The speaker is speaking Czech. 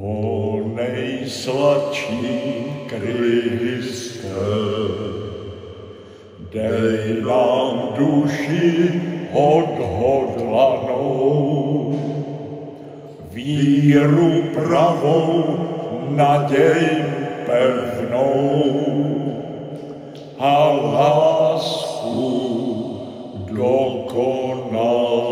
O nejsladší Kriste, dej nám duši odhodlanou, víru pravou, naděj pevnou a lásku dokonalou.